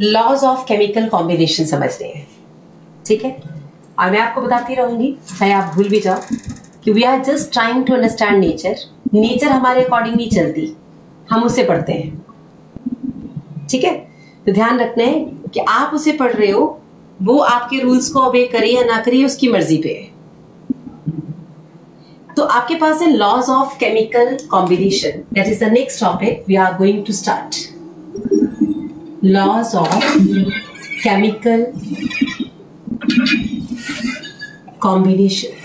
Laws of chemical combination समझने हैं। ठीक है? और मैं आपको बताती रहूँगी, चाहे आप भूल भी जाओ, कि we are just trying to understand nature nature हमारे अकॉर्डिंग नहीं चलती। हम उसे पढ़ते हैं। ठीक है? तो ध्यान रखना है कि आप उसे पढ़ रहे हो, वो आपके रूल्स को अबे करे या ना करे उसकी मर्ज़ी पे है। तो आपके पास है laws of chemical combination that is the next topic we are going to start laws of chemical combination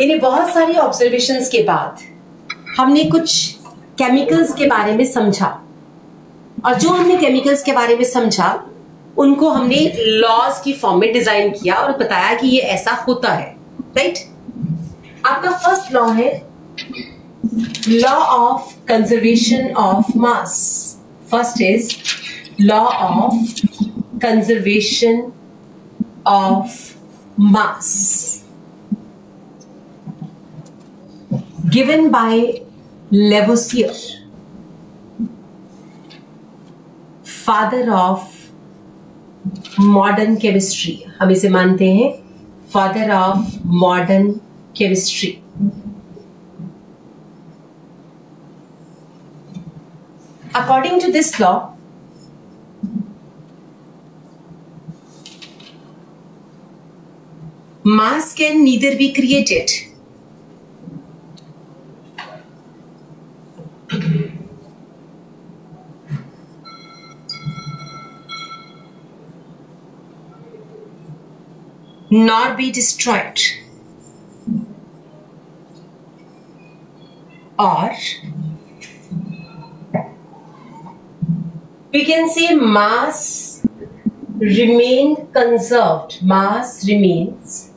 इन्हें बहुत सारी ऑब्जर्वेशन के बाद हमने कुछ केमिकल्स के बारे में समझा। और जो हमने केमिकल्स के बारे में समझा, उनको हमने लॉज की फॉर्म में डिज़ाइन किया और बताया कि ये ऐसा होता है राइट आपका फ़र्स्ट लॉ है law of conservation of mass first is law of conservation of mass given by Lavoisier father of modern chemistry हम इसे मानते हैं father of modern chemistry. According to this law, mass can neither be created nor be destroyed. Or we can say mass remain conserved. Mass remains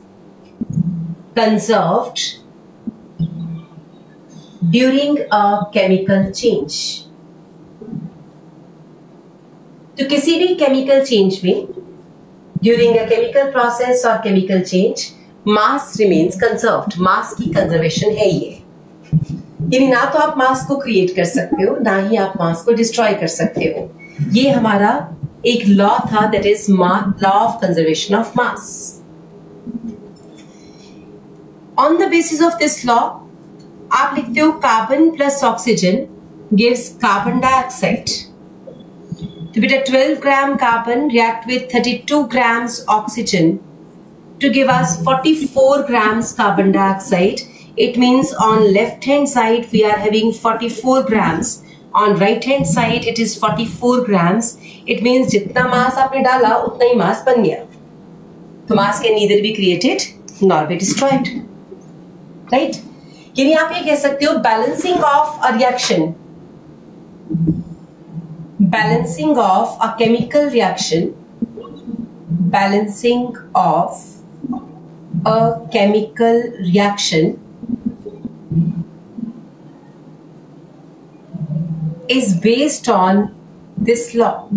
conserved during a chemical change. तो किसी भी chemical change में during a chemical process और chemical change mass remains conserved mass की conservation है ये यानी ना तो आप मास को क्रिएट कर सकते हो, ना ही आप मास को डिस्ट्रॉय कर सकते हो। ये हमारा एक लॉ था that is law of conservation of mass on the basis of this law आप लिखते हो carbon plus oxygen gives carbon dioxide तो बेटा 12 gram carbon react with 32 grams oxygen to give us 44 grams carbon dioxide. It means on left hand side we are having 44 grams. On right hand side it is 44 grams. It means जितना मास आपने डाला उतना ही मास बन गया तो mass can neither be created nor be destroyed right यानी आप ये कह सकते हो balancing of a reaction balancing of a chemical reaction balancing of a chemical reaction is based on this law.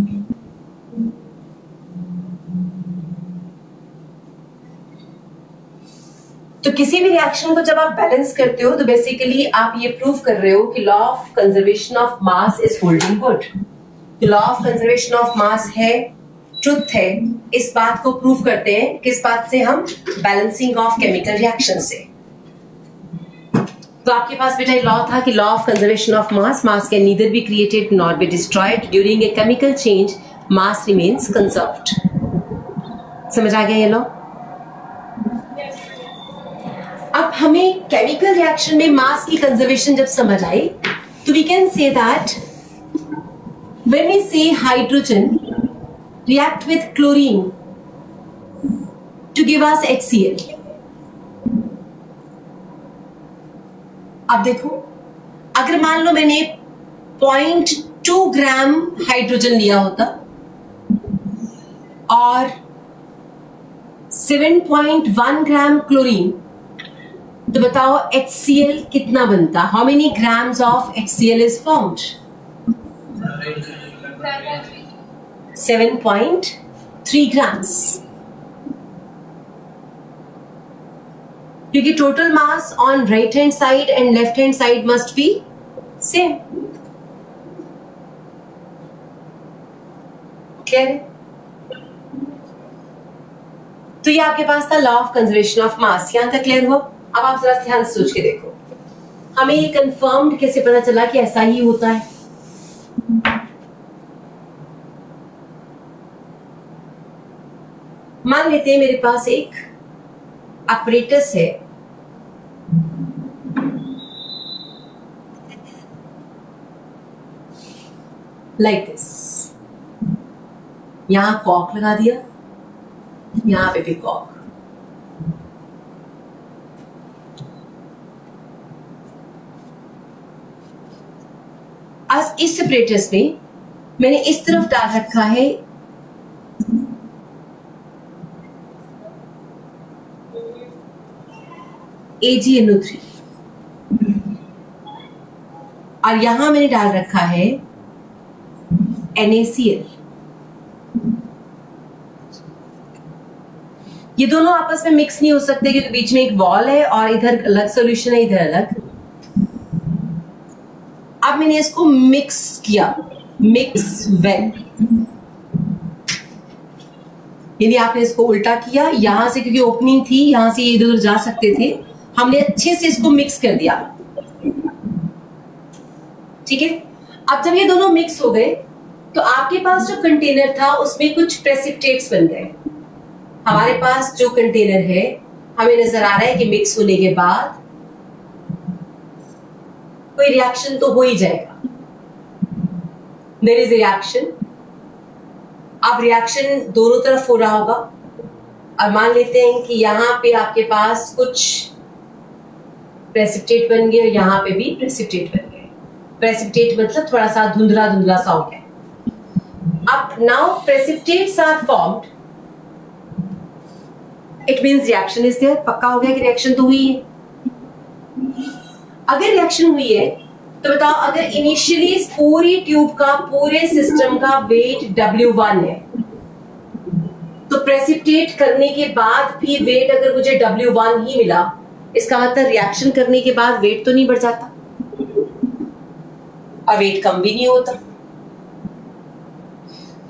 तो किसी भी रिएक्शन को जब आप बैलेंस करते हो तो बेसिकली आप ये प्रूव कर रहे हो कि law of conservation of mass is holding good law of conservation of mass है ट्रुथ है, इस बात को प्रूव करते हैं, किस बात से हम बैलेंसिंग ऑफ़ केमिकल रिएक्शन से। तो आपके पास बेटा लॉ था कि law of conservation of mass mass can neither be created not be destroyed during a chemical change mass remains conserved समझ आ गया ये लॉ अब हमें केमिकल रिएक्शन में मास की कंजर्वेशन जब समझ आई तो we can say that when we say hydrogen react with chlorine to give us HCl. अब देखो, अगर मान लो मैंने 0.2 ग्राम हाइड्रोजन लिया होता और 7.1 ग्राम क्लोरीन तो बताओ HCl कितना बनता how many grams of HCl is formed 7.3 grams. क्योंकि total mass on right hand side and left hand side must be same clear तो ये आपके पास था law of conservation of mass यहाँ तक क्लियर हुआ? अब आप जरा ध्यान सोच के देखो। हमें ये कंफर्म्ड कैसे पता चला कि ऐसा ही होता है? मान लेते हैं मेरे पास एक अपरेटस है। लाइक दिस यहाँ कॉक लगा दिया। यहाँ पे भी कॉक आज इस सेपरेटर्स में मैंने इस तरफ़ डाल रखा है एजीएनओ थ्री और यहाँ मैंने डाल रखा है NaCl ये दोनों आपस में मिक्स नहीं हो सकते क्योंकि बीच में एक वॉल है और इधर अलग सोल्यूशन है, इधर अलग. अब मैंने इसको मिक्स किया. मिक्स वेल यदि आपने इसको उल्टा किया, यहाँ से क्योंकि ओपनिंग थी, यहाँ से इधर उधर जा सकते थे हमने अच्छे से इसको मिक्स कर दिया। ठीक है? अब जब ये दोनों मिक्स हो गए तो आपके पास जो कंटेनर था, उसमें कुछ प्रेसिपिटेट्स बन गए। हमारे पास जो कंटेनर है, हमें नज़र आ रहा है कि मिक्स होने के बाद कोई रिएक्शन तो हो ही जाएगा। देर इज़ रिएक्शन अब रिएक्शन दोनों तरफ़ हो रहा होगा। और मान लेते हैं कि यहाँ पे आपके पास कुछ प्रेसिपिटेट बन गए और यहाँ पे भी प्रेसिपिटेट बन गए। प्रेसिपिटेट मतलब थोड़ा सा धुंधला धुंधला सा हो गया। अब now precipitates are formed it means reaction is there पक्का हो गया कि रिएक्शन तो हुई है? अगर रिएक्शन हुई है तो बताओ अगर इनिशियली इस पूरी ट्यूब का, पूरे सिस्टम का वेट W1 है तो प्रेसिपिटेट करने के बाद भी वेट अगर मुझे W1 ही मिला इसका मतलब रिएक्शन करने के बाद वेट तो नहीं बढ़ जाता। और वेट कम भी नहीं होता।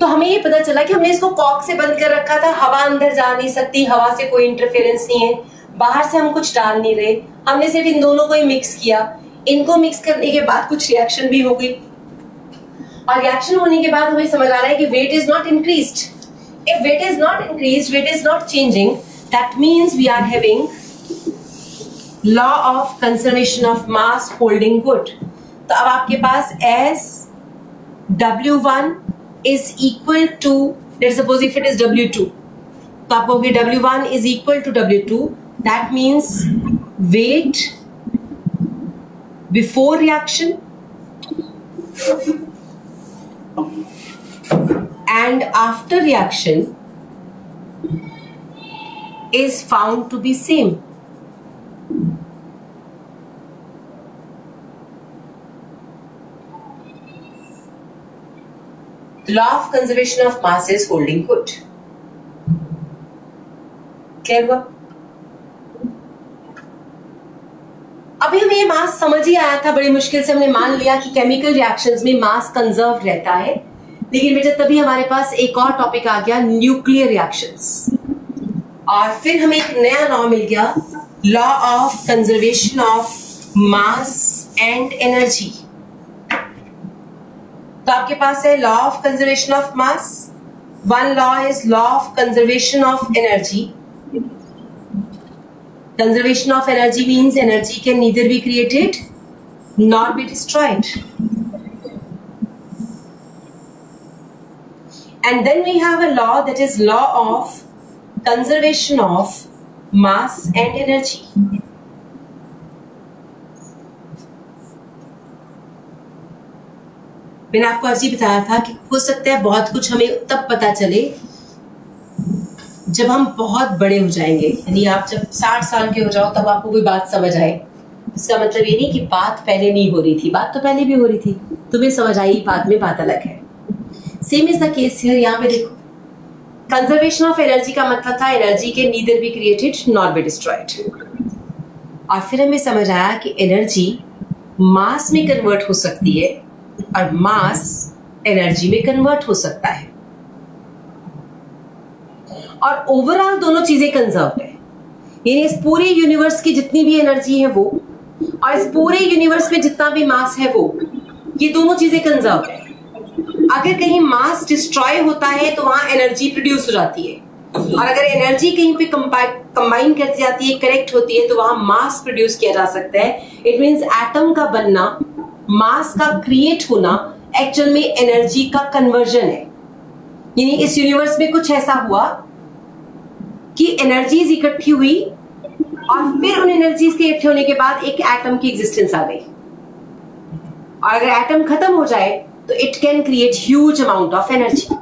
तो हमें ये पता चला कि हमने इसको कॉक से बंद कर रखा था। हवा अंदर जा नहीं सकती, हवा से कोई इंटरफेरेंस नहीं है। बाहर से हम कुछ डाल नहीं रहे। हमने सिर्फ़ इन दोनों को ही मिक्स किया। इनको मिक्स करने के बाद कुछ रिएक्शन भी हो गई। और रिएक्शन होने के बाद हमें समझ आ रहा है कि weight is not increase if weight is not increase weight is not changing that means we are having law of conservation of mass holding good तो अब आपके पास as W one is equal to let suppose if it is W two तो आप कहोगे W one is equal to W two that means weight before reaction and after reaction is found to be same. Law of conservation of mass is holding good. Clear हुआ? अभी हमें ये मास समझ ही आया था, बड़ी मुश्किल से हमने मान लिया कि केमिकल रिएक्शंस में मास कंजर्व रहता है। लेकिन बेटा तभी हमारे पास एक और टॉपिक आ गया न्यूक्लियर रिएक्शंस और फिर हमें एक नया लॉ मिल गया law of conservation of mass and energy तो आपके पास है law of conservation of mass one law is law of conservation of energy conservation of energy means energy can neither be created not be destroyed and then we have a law that is law of conservation of mass and energy. मैंने आपको आज ही बताया था कि हो सकता है बहुत कुछ हमें तब पता चले जब हम बहुत बड़े हो जाएँगे। यानी आप जब साठ साल के हो जाओ, तब आपको कोई बात समझ आए। इसका मतलब ये नहीं कि बात पहले नहीं हो रही थी। बात तो पहले भी हो रही थी। तुम्हें समझ आई बाद में बात अलग है। Same is the case here यहाँ पे देखो। कंजर्वेशन ऑफ़ एनर्जी का मतलब था एनर्जी के neither be created not be destroyed और फिर हमें समझ आया कि एनर्जी मास में कन्वर्ट हो सकती है। और मास एनर्जी में कन्वर्ट हो सकता है। और ओवरऑल दोनों चीज़ें कंजर्व है। यानी इस पूरे यूनिवर्स की जितनी भी एनर्जी है वो, और इस पूरे यूनिवर्स में जितना भी मास है वो, ये दोनों चीज़ें कंजर्व है। अगर कहीं मास डिस्ट्रॉय होता है तो वहाँ एनर्जी प्रोड्यूस हो जाती है। और अगर एनर्जी कहीं पे कंबाइन कर जाती है करेक्ट होती है तो वहाँ मास प्रोड्यूस किया जा सकता है। इट मीन्स एटम का बनना मास का क्रिएट होना एक्चुअल में एनर्जी का कन्वर्जन है। यानी इस यूनिवर्स में कुछ ऐसा हुआ कि एनर्जीज इकट्ठी हुई और फिर उन एनर्जीज के इकट्ठे होने के बाद एक एटम की एग्जिस्टेंस आ गई। और अगर एटम खत्म हो जाए तो it can create huge amount of energy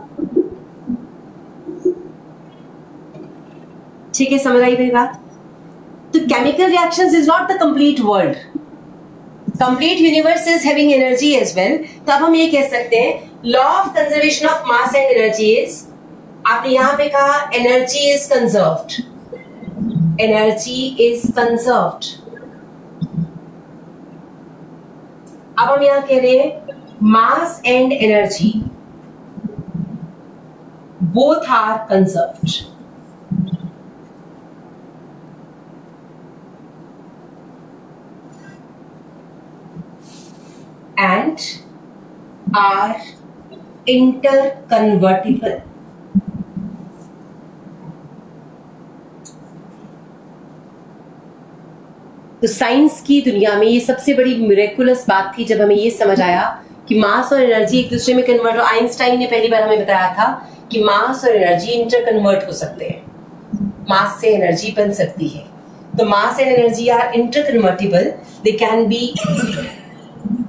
ठीक है, समझ आई मेरी बात? तो chemical reaction is not the complete world complete universe is having energy as well तो अब हम ये कह सकते हैं law of conservation of mass and energy is आपने यहाँ पे कहा energy is conserved energy is conserved अब हम यहाँ कह रहे हैं mass and energy both are conserved and are interconvertible. तो साइंस की दुनिया में ये सबसे बड़ी मिरेकुलस बात थी जब हमें ये समझ आया कि मास और एनर्जी एक दूसरे में कन्वर्ट हो। आइंस्टाइन ने पहली बार हमें बताया था कि मास और एनर्जी इंटर कन्वर्ट हो सकते हैं। मास से एनर्जी बन सकती है। तो mass and energy are interconvertible they can be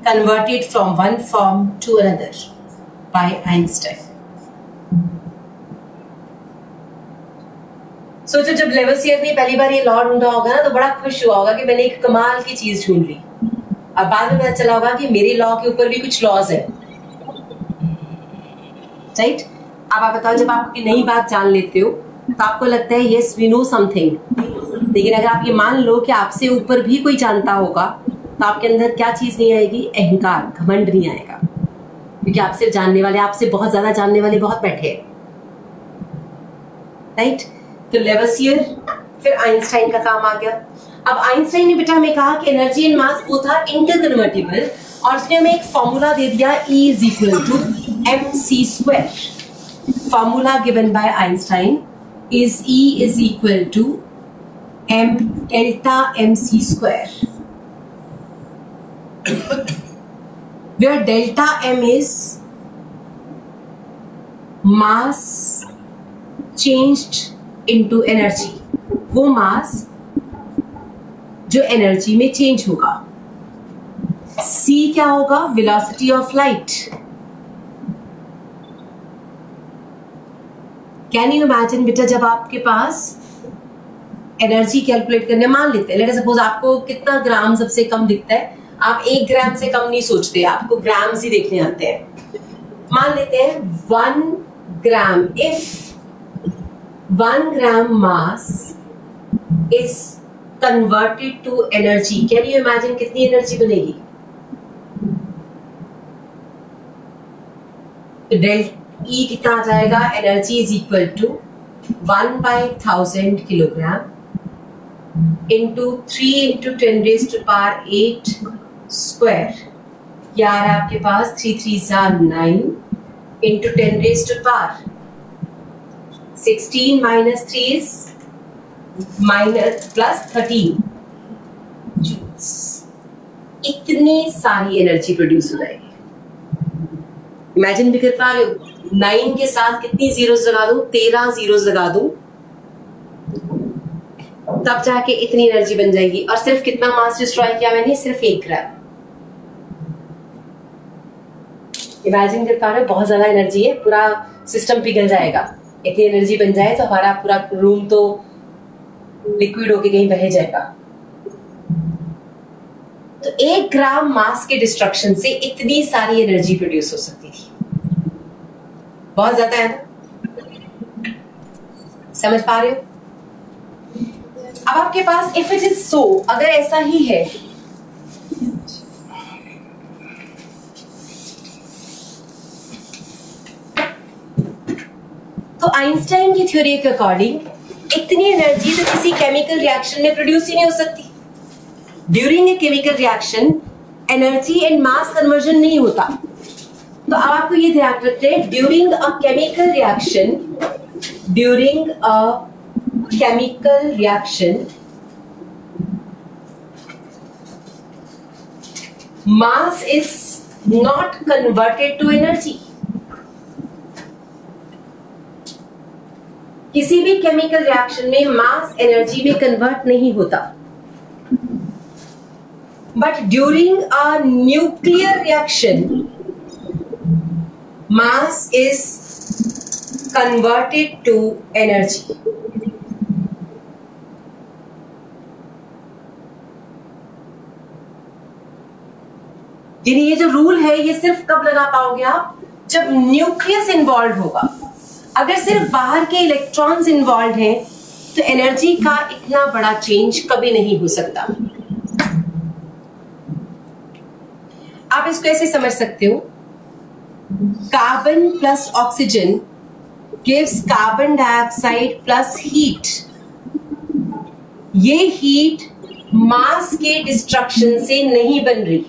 converted from one form to another by Einstein. सोचो so, जब लेवसियर ने पहली बार ये लॉ ढूंढा होगा ना तो बड़ा खुश हुआ होगा कि मैंने एक कमाल की चीज़ ढूंढ ली। अब बाद में पता चला होगा कि मेरे लॉ के ऊपर भी कुछ लॉज है। राइट अब आप बताओ जब आप कोई नई बात जान लेते हो तो आपको लगता है यस वी नो समथिंग लेकिन अगर आप ये मान लो कि आपसे ऊपर भी कोई जानता होगा तो आपके अंदर क्या चीज़ नहीं आएगी? अहंकार, घमंड नहीं आएगा। क्योंकि आपसे जानने वाले आपसे बहुत ज़्यादा जानने वाले, बहुत बैठे हैं। राइट तो लेवसियर फिर आइंस्टाइन का काम आ गया। अब आइंस्टाइन ने बेटा हमें कहा कि energy and mass both are interconvertible और उसने हमें एक फॉर्मूला दे दिया E is equal to M C square formula given by Einstein is E is equal to M delta M C square where delta m is mass changed into energy. वो मास जो energy में change होगा। C क्या होगा? Velocity of light can you imagine बेटा जब आपके पास energy calculate करने, मान लेते हैं लेट सपोज़ आपको कितना ग्राम सबसे कम दिखता है आप एक ग्राम से कम नहीं सोचते, आपको ग्राम ही देखने आते हैं। मान लेते हैं one gram if one gram mass is converted to energy can you imagine कितनी एनर्जी बनेगी? तो डेल ई कितना आ जाएगा? Energy is equal to one by thousand kilogram into three into ten raise to power eight square या आ रहा आपके पास three three jar nine into ten raise to power sixteen minus three is minus plus thirteen joules इतनी सारी energy produce हो जाएगी। Imagine भी कर पा रहे हो। नाइन के साथ कितनी जीरोस लगा दू? तेरह जीरोस लगा दू। तब जाके इतनी एनर्जी बन जाएगी। और सिर्फ़ कितना मास डिस्ट्रॉय किया मैंने? सिर्फ़ एक ग्राम इमेजिन कर पा रहे हो बहुत ज़्यादा एनर्जी है, पूरा सिस्टम पिघल जाएगा। इतनी एनर्जी बन जाए तो हमारा पूरा रूम तो लिक्विड होके कहीं बह जाएगा। तो एक ग्राम मास के डिस्ट्रक्शन से इतनी सारी एनर्जी प्रोड्यूस हो सकती थी। बहुत ज़्यादा है ना? समझ पा रहे हो? अब आपके पास इफ़ इट इज़ सो अगर ऐसा ही है तो आइंस्टाइन की थ्योरी के अकॉर्डिंग इतनी एनर्जी तो किसी केमिकल रिएक्शन में प्रोड्यूस ही नहीं हो सकती। During a chemical reaction energy and mass conversion नहीं होता। तो अब आपको ये ध्यान रखते हैं during a chemical reaction during a chemical reaction mass is not converted to energy किसी भी केमिकल रिएक्शन में मास एनर्जी में कन्वर्ट नहीं होता। But during a nuclear reaction mass is converted to energy यानी ये जो रूल है, ये सिर्फ़ कब लगा पाओगे आप? जब न्यूक्लियस इन्वॉल्व होगा। अगर सिर्फ़ बाहर के इलेक्ट्रॉन्स इन्वॉल्व हैं तो एनर्जी का इतना बड़ा चेंज कभी नहीं हो सकता। आप इसको ऐसे समझ सकते हो। Carbon plus oxygen gives carbon dioxide plus heat ये हीट मास के डिस्ट्रक्शन से नहीं बन रही।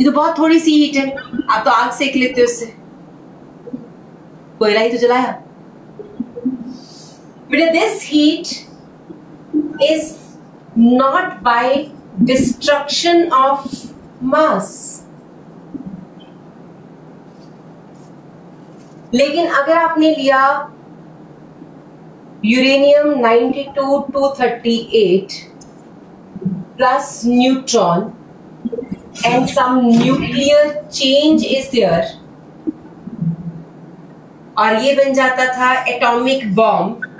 ये तो बहुत थोड़ी सी हीट है। आप तो आग सेक लेते हो उससे। कोयला ही तो जलाया। बेटा this heat is not by destruction of mass लेकिन अगर आपने लिया uranium 92 238 plus neutron and some nuclear change is there और ये बन जाता था एटॉमिक बॉम्ब।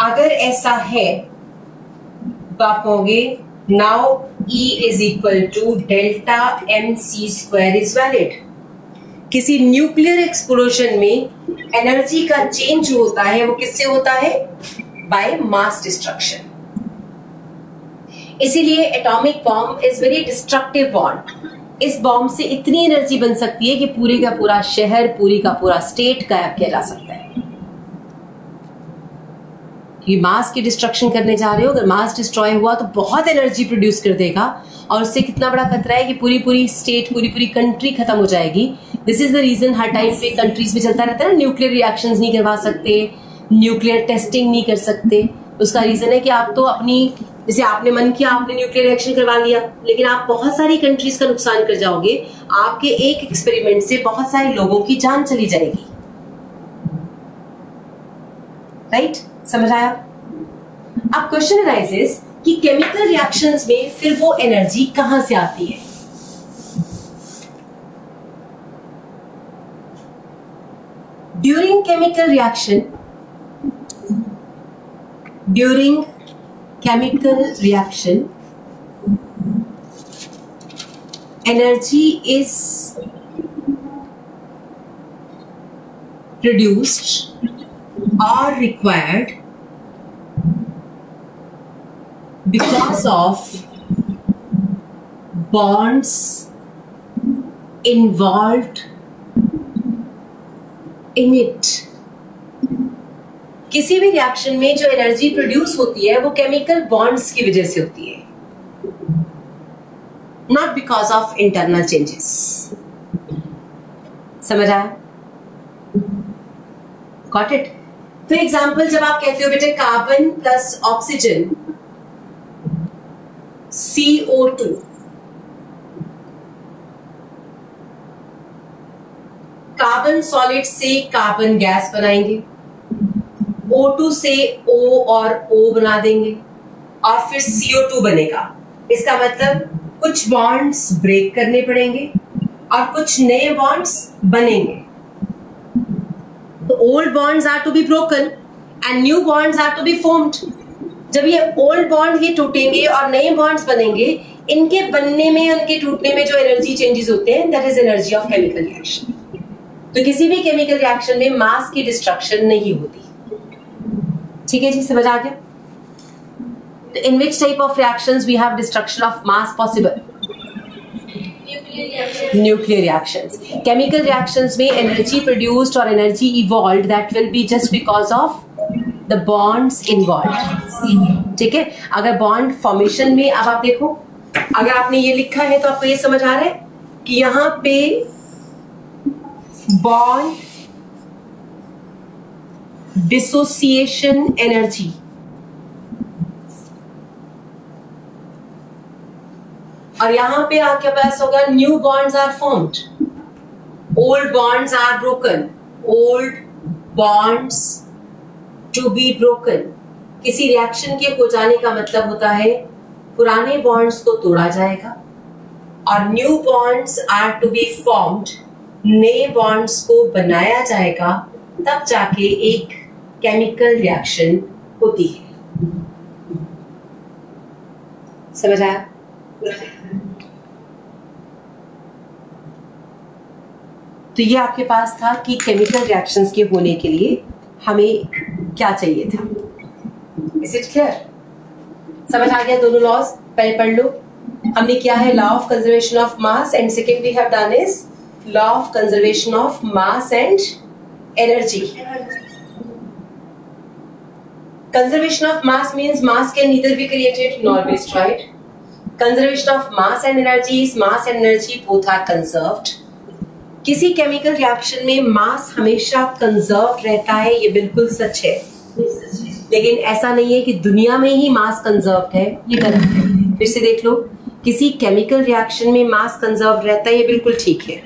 अगर ऐसा है तो आप कहोगे, now E is equal to delta M C square is valid किसी न्यूक्लियर एक्सप्लोजन में एनर्जी का चेंज होता है, वो किससे होता है? बाय मास डिस्ट्रक्शन इसीलिए atomic bomb is very destructive bomb इस बॉम्ब से इतनी एनर्जी बन सकती है कि पूरे का पूरा शहर, पूरी का पूरा स्टेट गायब किया जा सकता है। कि मास की डिस्ट्रक्शन करने जा रहे हो, अगर मास डिस्ट्रॉय हुआ तो बहुत एनर्जी प्रोड्यूस कर देगा। और उससे कितना बड़ा खतरा है कि पूरी पूरी स्टेट पूरी पूरी कंट्री खत्म हो जाएगी। दिस इज़ द रीजन हर टाइम पे कंट्रीज़ में चलता रहता है ना न्यूक्लियर रिएक्शन नहीं करवा सकते न्यूक्लियर टेस्टिंग नहीं कर सकते। उसका रीजन है कि आप तो अपनी, जैसे आपने मन किया, आपने न्यूक्लियर रिएक्शन करवा लिया, लेकिन आप बहुत सारी कंट्रीज़ का नुकसान कर जाओगे, आपके एक एक्सपेरिमेंट से बहुत सारे लोगों की जान चली जाएगी। राइट समझ आया? अब क्वेश्चन राइजेस कि केमिकल रिएक्शंस में फिर वो एनर्जी कहाँ से आती है? During chemical reaction during chemical reaction, energy is produced or required because of bonds involved in it. किसी भी रिएक्शन में जो एनर्जी प्रोड्यूस होती है, वो केमिकल बॉन्ड्स की वजह से होती है। Not because of internal changes समझ आया? गॉट इट फॉर एग्ज़ाम्पल जब आप कहते हो, बेटे carbon plus oxygen CO two carbon solid से कार्बन गैस बनाएँगे। O2 से O और O बना देंगे और फिर CO2 बनेगा। इसका मतलब कुछ बॉन्ड्स ब्रेक करने पड़ेंगे और कुछ नए बॉन्ड्स बनेंगे। तो old bonds are to be broken and new bonds are to be formed जब ये ओल्ड बॉन्ड ये टूटेंगे और नए बॉन्ड्स बनेंगे, इनके बनने में उनके टूटने में जो एनर्जी चेंजेस होते हैं that is energy of chemical reaction तो किसी भी केमिकल रिएक्शन में मास की डिस्ट्रक्शन नहीं होती। ठीक है जी समझ आ गया in which type of reaction we have destruction of mass possible nuclear reaction chemical reaction में एनर्जी प्रोड्यूस्ड और energy evolve that will be just because of the bond involve ठीक है? अगर बॉन्ड फॉर्मेशन में, अब आप देखो, अगर आपने ये लिखा है तो आपको ये समझ आ रहा है कि यहाँ पे बॉन्ड डिसोसिएशन एनर्जी और यहाँ पे आपके पास होगा new bonds are formed old bonds are broken old bonds to be broken किसी रिएक्शन के हो जाने का मतलब होता है पुराने बॉन्ड्स को तोड़ा जाएगा और new bonds are to be formed नए बॉन्ड्स को बनाया जाएगा तब जाके एक केमिकल रिएक्शन होती है। समझ आया? तो ये आपके पास था कि केमिकल रिएक्शंस के होने के लिए हमें क्या चाहिए था। इज़ इट क्लियर समझ आ गया दोनों लॉज पहले पढ़ लो। हमने किया है law of conservation of mass and second we have done is law of conservation of mass and energy conservation of mass means mass can neither be created nor destroyed. Conservation of mass and energy is mass and energy both are conserved. किसी chemical reaction में mass हमेशा conserve रहता है, ये बिल्कुल सच है। लेकिन ऐसा नहीं है कि दुनिया में ही मास कंजर्व है, ये गलत है। फिर से देख लो, किसी केमिकल रिएक्शन में मास कंजर्व रहता है, ये बिल्कुल ठीक है।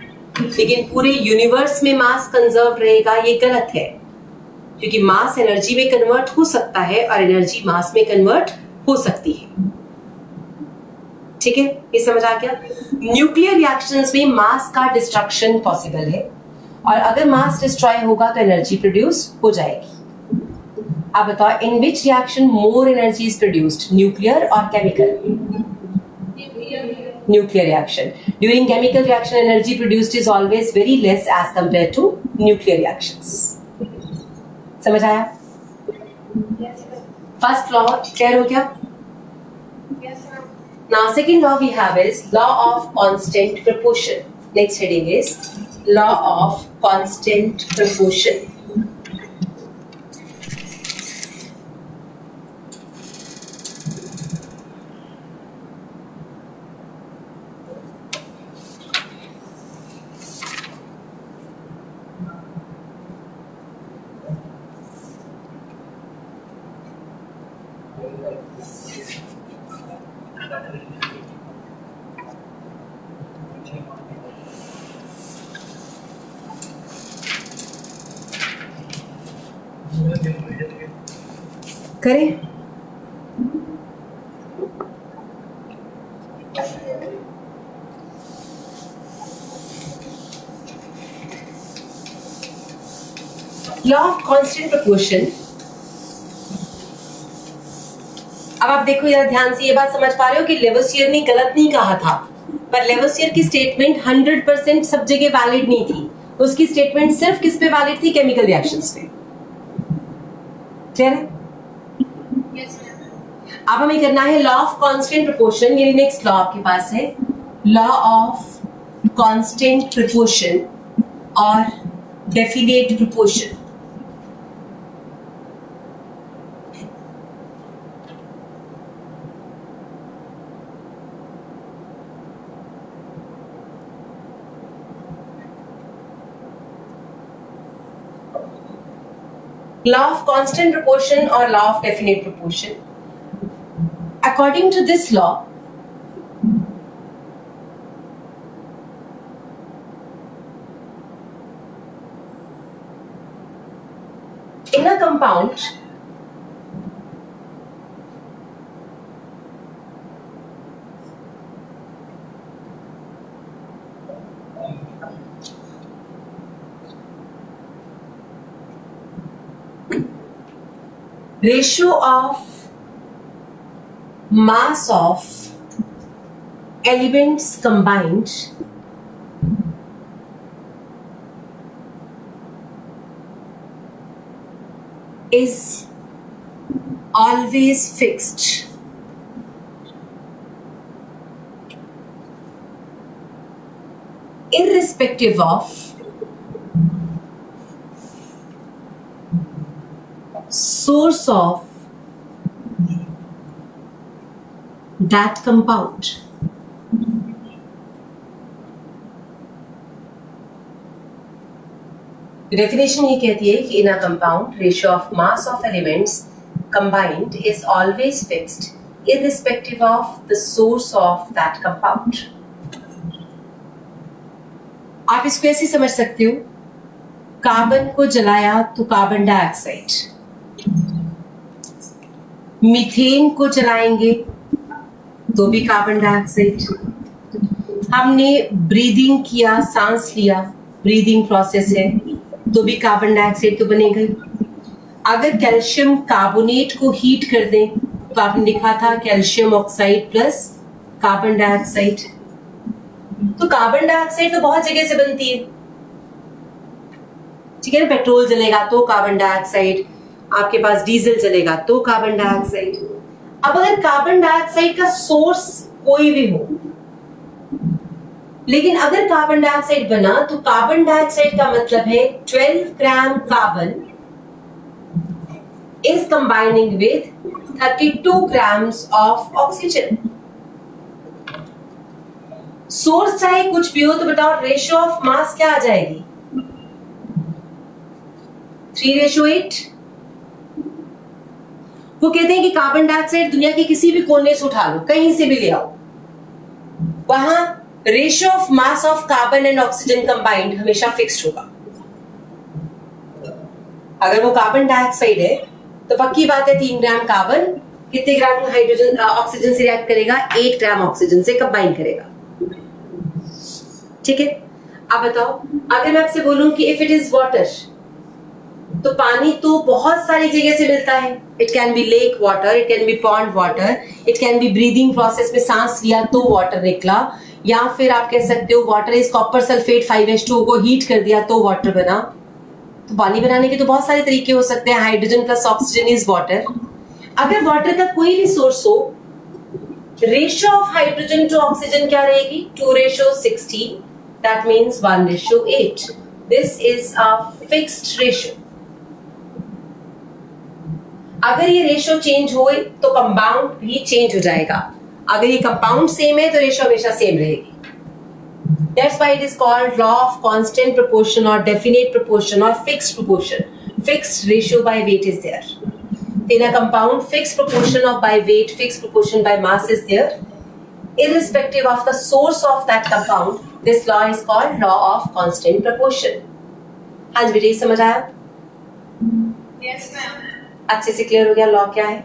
लेकिन पूरे यूनिवर्स में मास कंजर्व रहेगा, ये गलत है। क्योंकि मास एनर्जी में कन्वर्ट हो सकता है और एनर्जी मास में कन्वर्ट हो सकती है। ठीक है? ये समझ आ गया? न्यूक्लियर रिएक्शंस में मास का डिस्ट्रक्शन पॉसिबल है। और अगर मास डिस्ट्रॉय होगा तो एनर्जी प्रोड्यूस हो जाएगी। आप बताओ in which reaction more energy is produced nuclear और chemical nuclear reaction during chemical reaction energy produced is always very less as compare to nuclear reactions समझ आया? फ़र्स्ट लॉ क्लियर हो गया? Now second law we have is law of constant proportion next heading is law of constant proportion proportion अब आप देखो यार ध्यान से ये बात समझ पा रहे हो कि लेवसियर ने गलत नहीं कहा था। पर लेवसियर की स्टेटमेंट 100 परसेंट सब जगह वैलिड नहीं थी। उसकी स्टेटमेंट सिर्फ़ किस पे वैलिड थी? केमिकल रिएक्शंस पे। क्लियर है? अब हमें करना है लॉ ऑफ़ कांस्टेंट प्रोपोर्शन यानी नेक्स्ट लॉ आपके पास है। लॉ ऑफ़ कांस्टेंट प्रोपोर्शन और definite proportion law of constant proportion or law of definite proportion? According to this law in a compound ratio of mass of elements combined is always fixed. Irrespective of source of that compound. Definition ये कहती है कि in a compound ratio of mass of elements combined is always fixed irrespective of the source of that compound आप इसको ऐसे समझ सकते हो कार्बन को जलाया तो कार्बन डाइऑक्साइड मीथेन को जलाएँगे तो भी कार्बन डाइऑक्साइड हमने ब्रीदिंग किया, सांस लिया ब्रीदिंग प्रोसेस है तो भी कार्बन डाइऑक्साइड तो बनेगा। अगर कैल्शियम कार्बोनेट को हीट कर दें तो आपने लिखा था calcium oxide plus carbon dioxide तो कार्बन डाइऑक्साइड तो बहुत जगह से बनती है। ठीक है ना? पेट्रोल जलेगा तो कार्बन डाइऑक्साइड आपके पास डीजल चलेगा तो कार्बन डाइऑक्साइड अब अगर कार्बन डाइऑक्साइड का सोर्स कोई भी हो, लेकिन अगर कार्बन डाइऑक्साइड बना तो कार्बन डाइऑक्साइड का मतलब है 12 gram carbon is combining with 32 grams of oxygen source चाहे कुछ भी हो तो बताओ रेशियो ऑफ़ मास क्या आ जाएगी? थ्री रेशियो एट वो कहते हैं कि कार्बन डाइऑक्साइड दुनिया के किसी भी कोने से उठा लो, कहीं से भी ले आओ। वहाँ ratio of mass of carbon and oxygen combined हमेशा फिक्स्ड होगा। अगर वो कार्बन डाइऑक्साइड है तो पक्की बात है तीन ग्राम कार्बन कितने ग्राम हाइड्रोजन ऑक्सीजन से रिएक्ट करेगा? एट ग्राम ऑक्सीजन से कंबाइन करेगा। ठीक है? आप बताओ, अगर मैं आपसे बोलूँ कि इफ़ इट इज़ वाटर तो पानी तो बहुत सारी जगह से मिलता है। It can be lake water it can be pond water it can be breathing process में सांस लिया तो वाटर निकला। या फिर आप कह सकते हो water is copper sulphate five H two को हीट कर दिया तो वाटर बना। तो पानी बनाने के तो बहुत सारे तरीके हो सकते हैं। Hydrogen plus oxygen is water अगर वाटर का कोई भी सोर्स हो ratio of hydrogen to oxygen क्या रहेगी? Two ratio sixteen that means 1 ratio 8 this is a fixed ratio अगर ये रेशियो चेंज हो तो कंपाउंड भी चेंज हो जाएगा अगर ये कंपाउंड सेम है तो रेशियो हमेशा सेम रहेगी That's why it is called law of constant proportion or definite proportion or fixed proportion. Fixed ratio by weight is there. In a compound, fixed proportion of by weight, fixed proportion by mass is there. Irrespective of the source of that compound, this law is called law of constant proportion हाँ जी बेटा समझ आया yes, अच्छे से clear हो गया law क्या है?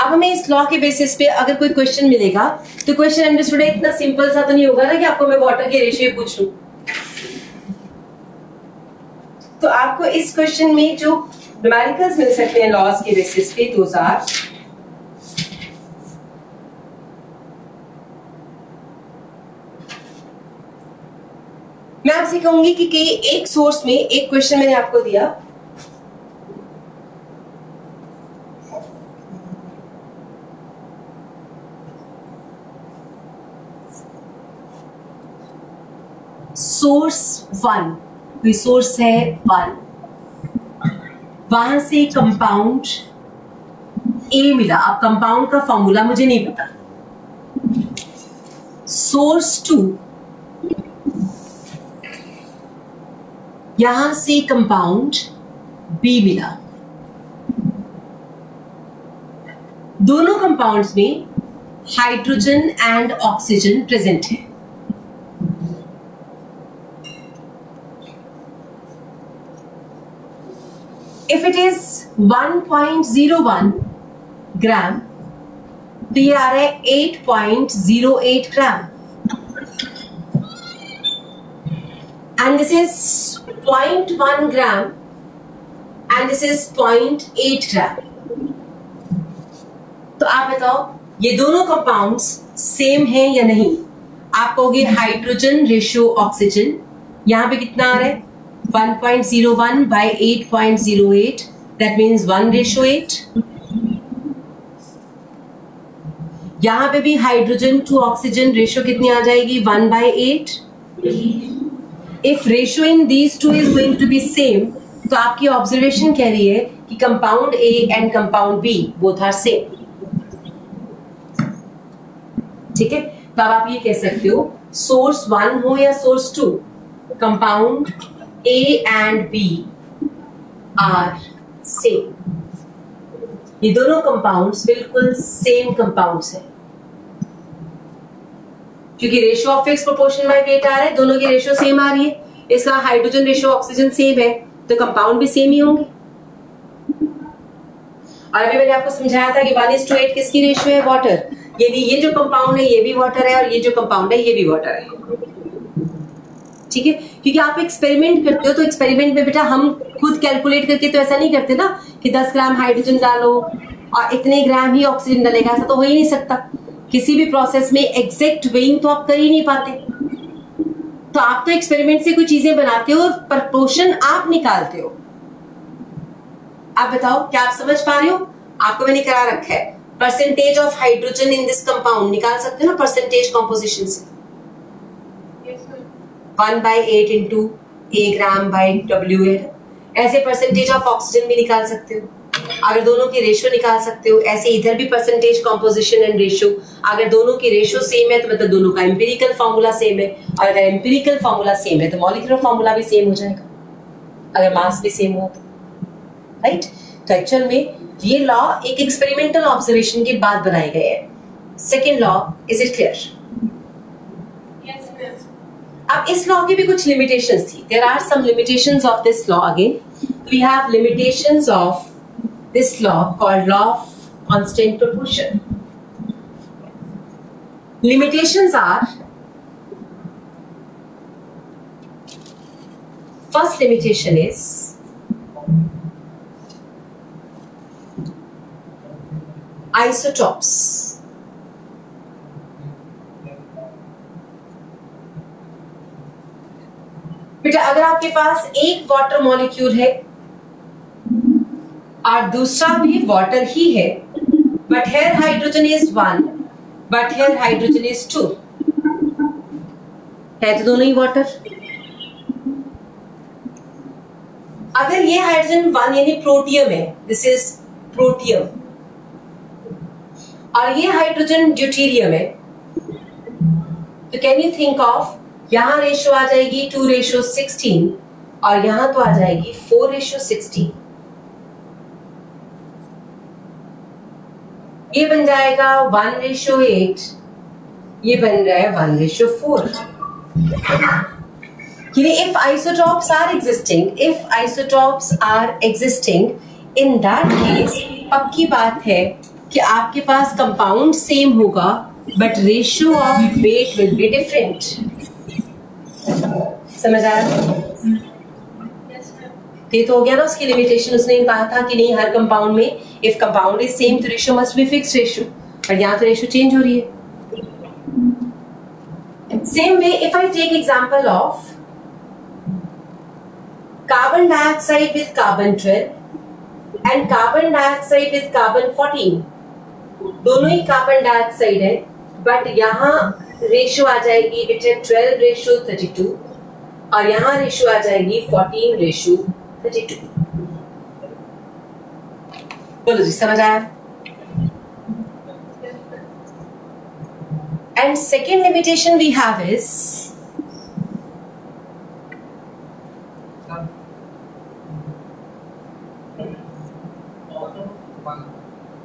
अब हमें इस लॉ के बेसिस पे अगर कोई क्वेश्चन मिलेगा तो क्वेश्चन अंडरस्टूड इतना सिंपल सा तो नहीं होगा ना कि आपको मैं वाटर के रेशियो पूछूँ तो आपको इस क्वेश्चन में जो न्यूमेरिकल्स मिल सकते हैं लॉस के बेसिस पे दो आर मैं आपसे कहूँगी कि, कि एक सोर्स में एक क्वेश्चन मैंने आपको दिया। सोर्स वन रिसोर्स है वन वहाँ से कंपाउंड ए मिला। अब कंपाउंड का फॉर्मूला मुझे नहीं पता। सोर्स टू यहाँ से कंपाउंड बी मिला। दोनों कंपाउंड्स में हाइड्रोजन एंड ऑक्सीजन प्रेजेंट है। इफ़ इट इज़ 1.01 ग्राम तो ये आ रहा है 8.08 gram and this is 0.1 gram, and this is 0.8 gram. तो आप बताओ, ये दोनों कंपाउंड्स सेम है या नहीं? आप कहोगे हाइड्रोजन रेशियो ऑक्सीजन यहाँ पे कितना आ रहा है? 1.01 by 8.08 that means one ratio eight यहाँ पे भी हाइड्रोजन टू ऑक्सीजन रेशियो कितनी आ जाएगी? One by eight if ratio in these two is going to be same तो आपकी ऑब्जर्वेशन कह रही है कि compound A and compound B both are same ठीक है? तो अब आप ये कह सकते हो सोर्स वन हो या source two compound A and B are same ये दोनों कंपाउंड्स बिल्कुल सेम कंपाउंड्स हैं। क्योंकि ratio of fix proportion by weight आ रहा है, दोनों की रेशियो सेम आ रही है। इसका हाइड्रोजन रेशियो ऑक्सीजन सेम है तो कंपाउंड भी सेम ही होंगे। और अभी मैंने आपको समझाया था कि वन इज़ टू एट किसकी रेशियो है? वाटर यदि ये जो कंपाउंड है, ये भी वाटर है, और ये जो कंपाउंड है, ये भी वाटर है। ठीक है? क्योंकि आप एक्सपेरिमेंट करते हो तो एक्सपेरिमेंट में बेटा हम खुद कैलकुलेट करके तो ऐसा नहीं करते ना कि 10 ग्राम हाइड्रोजन डालो और इतने ग्राम ही ऑक्सीजन डालेगा, ऐसा तो हो ही नहीं सकता। किसी भी प्रोसेस में एग्जैक्ट वेइंग तो आप कर ही नहीं पाते। तो आप तो एक्सपेरिमेंट से कुछ चीज़ें बनाते हो और प्रपोर्शन आप निकालते हो। आप बताओ, क्या आप समझ पा रहे हो? आपको मैंने करा रखा है। Percentage of hydrogen in this compound निकाल सकते हो ना? परसेंटेज कॉम्पोजिशन से। One by eight into a gram by W add ऐसे परसेंटेज ऑफ़ ऑक्सीजन भी निकाल सकते हो। अगर दोनों की रेशियो निकाल सकते हो, ऐसे इधर भी परसेंटेज कॉम्पोजिशन एंड रेशियो अगर दोनों की रेशियो सेम है तो मतलब दोनों का एम्पिरिकल फॉर्मूला सेम है। और अगर एम्पेरिकल फॉर्मूला सेम है तो मॉलिकुलर फॉर्मूला भी सेम हो जाएगा। अगर मास भी सेम हो तो। राइट तो एक्चुअल में ये लॉ एक एक्सपेरिमेंटल ऑब्जर्वेशन के बाद बनाए गए हैं। Second law is it clear अब इस लॉ की भी कुछ लिमिटेशंस थी. There are some limitation of this law again we have limitation of this law called law of constant proportion limitation are first limitation is isotopes बेटा, अगर आपके पास एक वाटर मॉलिक्यूल है, और दूसरा भी वाटर ही है but here hydrogen is one but here hydrogen is two है तो दोनों ही वाटर अगर ये हाइड्रोजन वन यानी प्रोटियम है दिस इज़ प्रोटियम और ये हाइड्रोजन ड्यूटीरियम है तो कैन यू थिंक ऑफ़ यहाँ रेशियो आ जाएगी टू रेशियो सिक्सटीन और यहाँ तो आ जाएगी फोर रेशियो सिक्सटीन ये बन जाएगा वन रेशो एट ये बन रहा है one ratio four if isotopes are existing if isotopes are existing in that case पक्की बात है कि आपके पास कंपाउंड सेम होगा but ratio of weight will be different समझ आया? ये तो हो गया ना उसकी लिमिटेशन उसने कहा था कि नहीं, हर कंपाउंड में इफ़ कंपाउंड इज़ सेम तो ratio must be fix ratio पर यहाँ तो रेशियो चेंज हो रही है. Same way if I take example of carbon dioxide with carbon 12 and carbon dioxide with carbon 14 दोनों ही कार्बन डाइऑक्साइड है बट यहाँ रेशियो आ जाएगी बेटे 12 रेशियो 32 और यहाँ रेशियो आ जाएगी फोर्टीन 14 रेशियो 32 बोलो जी समझ आया? And second limitation we have is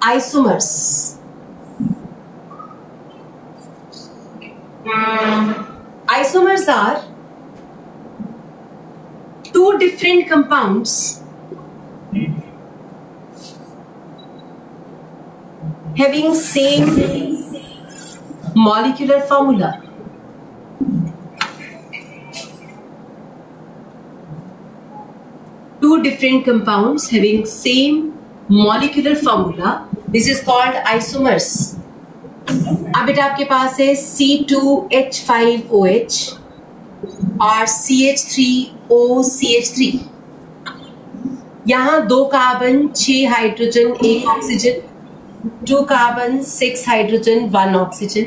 isomers. Isomers are two different compounds having same molecular formula two different compounds having same molecular formula this is called isomers अब बेटा आपके पास है C2H5OH और CH3OCH3 यहाँ दो कार्बन छ हाइड्रोजन एक oxygen two carbon six hydrogen one oxygen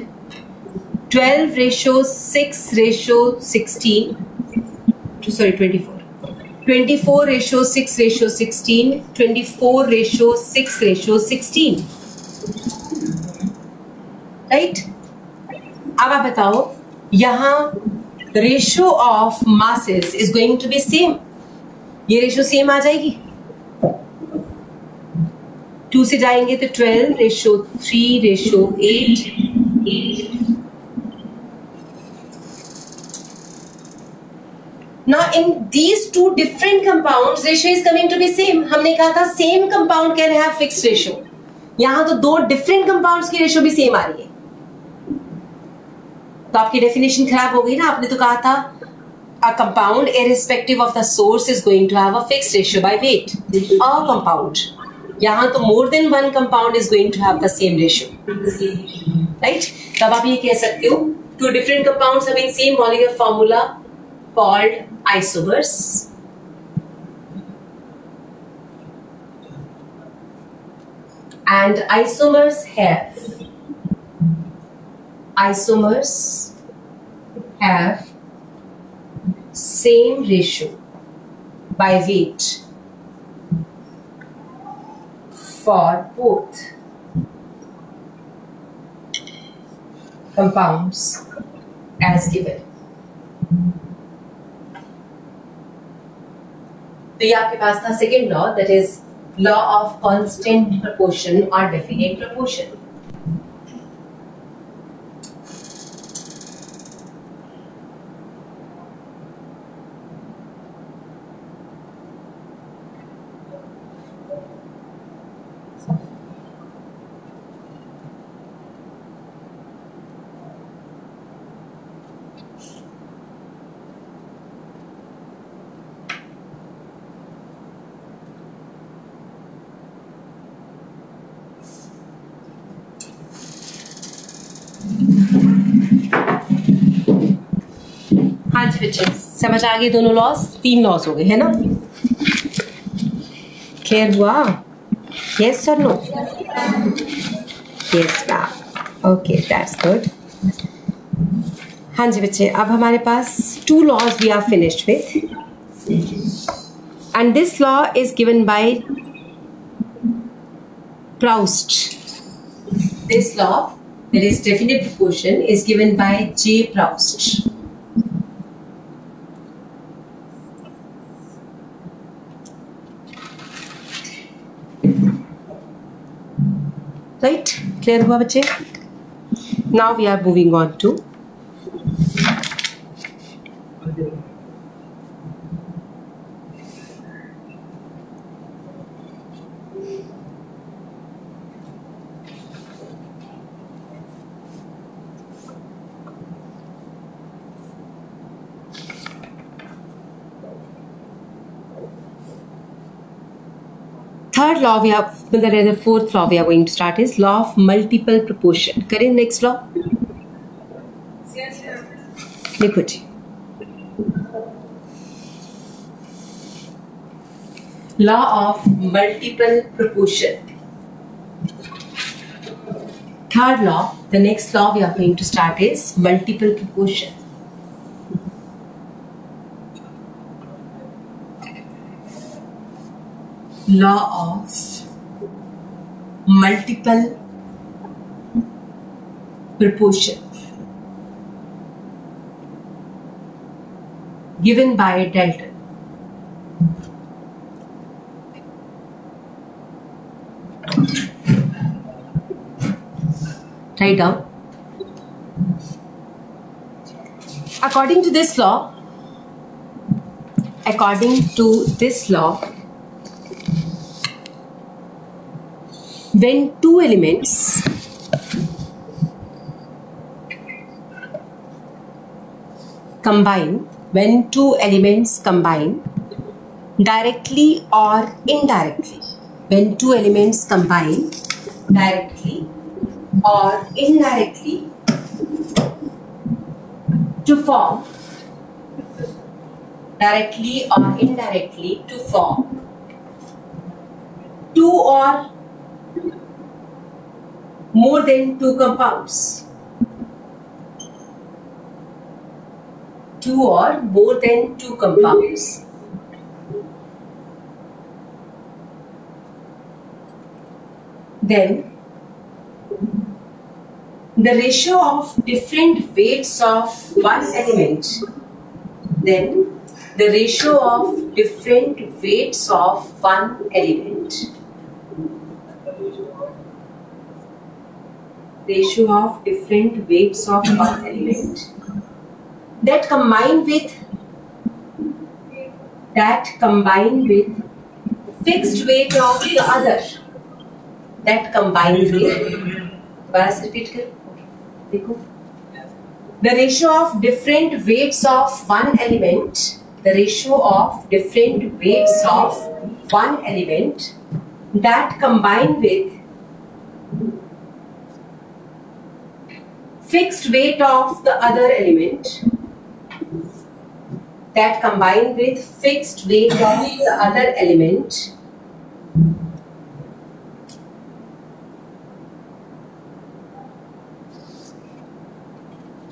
twelve ratio six ratio sixteen sorry twenty four twenty four ratio six ratio sixteen twenty four ratio six ratio sixteen right अब आप बताओ, यहाँ ratio of masses is going to be same ये ratio same आ जाएगी two से जाएँगे तो twelve ratio three ratio eight Now in these two different compounds, ratio is coming to be same. हमने कहा था same compound can have fixed ratio. यहाँ तो दो different compounds की ratio भी same आ रही है तो आपकी डेफिनेशन खराब हो गई ना, आपने तो कहा था a compound irrespective of the source is going to have a fix ratio by weight a compound यहाँ तो more than one compound is going to have the same ratio right तब आप ये कह सकते हो two different compound same molecular formula called isomers and isomers have isomers have same ratio by weight for both compounds as given. तो ये आपके पास था second law that is law of constant proportion और डेफिनेट प्रपोर्शन समझ आ गई दोनों लॉस तीन लॉस हो गए है ना? क्लियर हुआ? यस और no yes okay that's good हाँ जी बच्चे अब हमारे पास two laws we are finished with and this law is given by Proust. This law, that is definite proportion, is given by J. Proust. Right clear हुआ बच्चे now we are moving on to third law we have the fourth law we are going to start is law of multiple proportion करें next law Yes, sir. लिखो जी law of multiple proportion third law the next law we are going to start is multiple proportion law of multiple proportion given by Dalton. Write down. According to this law, according to this law, when two elements combine when two elements combine directly or indirectly. When two elements combine directly or indirectly to form directly or indirectly to form two or more than two compounds. Two or more than two compounds. Then the ratio of different weights of one element then the ratio of different weights of one element ratio of different weights of one element that combine with that combine with fixed weight of the other that combine with बस repeat कर देखो the ratio of different weights of one element the ratio of different weights of one element that combine with fixed weight of the other element that combine with fixed weight of the other element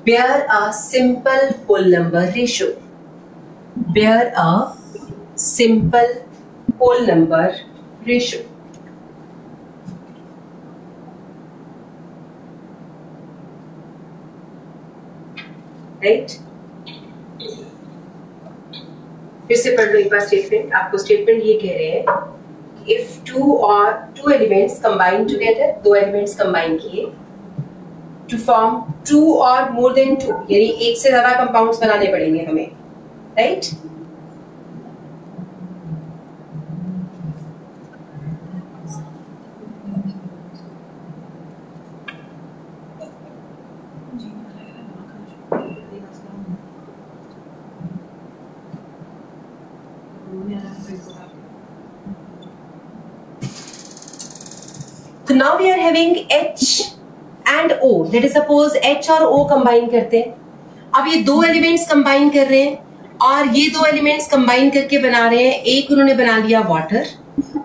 bear a simple whole number ratio. Bear a simple whole number ratio. Right? फिर से पढ़ लो एक बार statement आपको statement ये कह रहे हैं if two और टू एलिमेंट्स कंबाइन टूगेदर दो एलिमेंट्स कंबाइन किए टू फॉर्म टू और मोर देन टू यानी एक से ज़्यादा कंपाउंड्स बनाने पड़ेंगे हमें right right? So now we are having H and O let suppose H और ओ कंबाइन करते हैं। अब ये दो एलिमेंट्स कंबाइन कर रहे हैं और ये दो एलिमेंट्स कंबाइन करके बना रहे हैं। एक उन्होंने बना लिया वाटर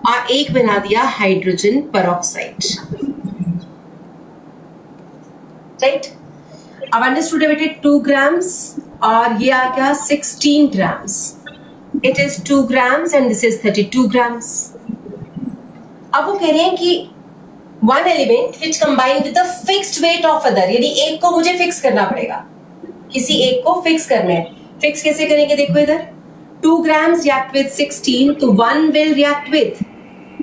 और एक बना दिया हाइड्रोजन परऑक्साइड राइट अब अंडरस्टूड बेटे टू ग्राम्स और ये आ गया sixteen grams it is two grams and this is thirty two grams अब वो कह रहे हैं कि one element which combine with the fixed weight of other यानी एक को मुझे फिक्स करना पड़ेगा किसी एक को फिक्स करना है फिक्स कैसे करेंगे देखो इधर two grams react with sixteen तो one will react with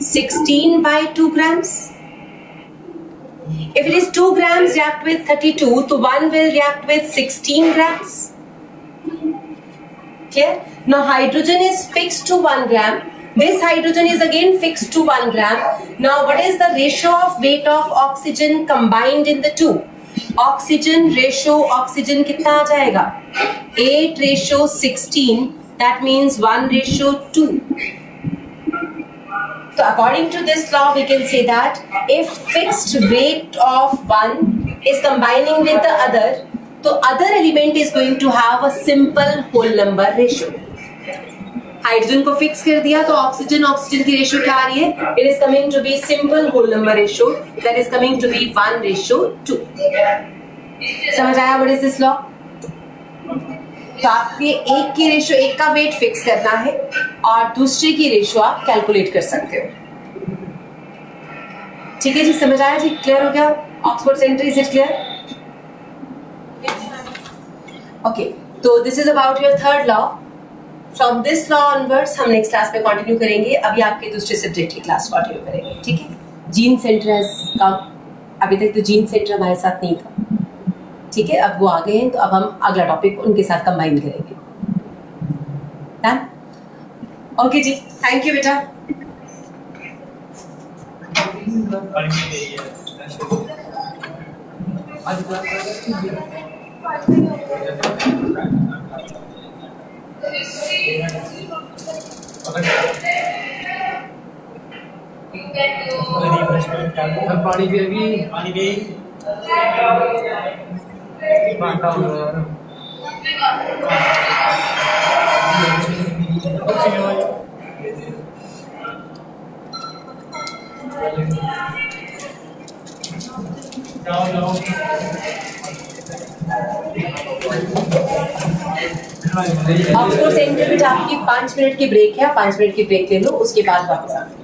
sixteen by two grams If it is 2 grams react with 32, so 1 will react with 16 grams. Clear? Now hydrogen is fixed to 1 gram This hydrogen is again fixed to 1 gram. Now what is the ratio of weight of oxygen combined in the two? Oxygen ratio oxygen कितना आ जाएगा 8 ratio 16 that means 1 ratio 2. So according to this law we can say that if fixed weight of one is combining with the other so other element is going to have a simple whole number ratio. Hydrogen को fix कर दिया तो oxygen oxygen की ratio क्या आ रही है? It is coming to be simple whole number ratio that is coming to be one ratio two समझ आया इज़ दिस लॉ तो आपके एक की रेशियो एक का वेट फिक्स करना है और दूसरे की रेशियो आप कैलकुलेट कर सकते हो। ठीक है जी, समझ आया जी? क्लियर हो गया? Oxford centre is it clear okay तो this is about your third law from this law onwards हम नेक्स्ट क्लास में कंटिन्यू करेंगे। अभी आपके दूसरे सब्जेक्ट की क्लास कंटिन्यू करेंगे ठीक है? जीन सेंटर का अभी तक तो जीन सेंटर हमारे साथ नहीं था। ठीक है? अब वो आ गए हैं तो अब हम अगला टॉपिक उनके साथ कंबाइन करेंगे। डन ओके जी थैंक यू बेटा। पानी पिएगी पानी पी भांटा होगा जाओ जाओ ऑफ़ कोर्स एंड आपकी पाँच मिनट की ब्रेक है पाँच मिनट की ब्रेक ले लो, उसके बाद वापस आओ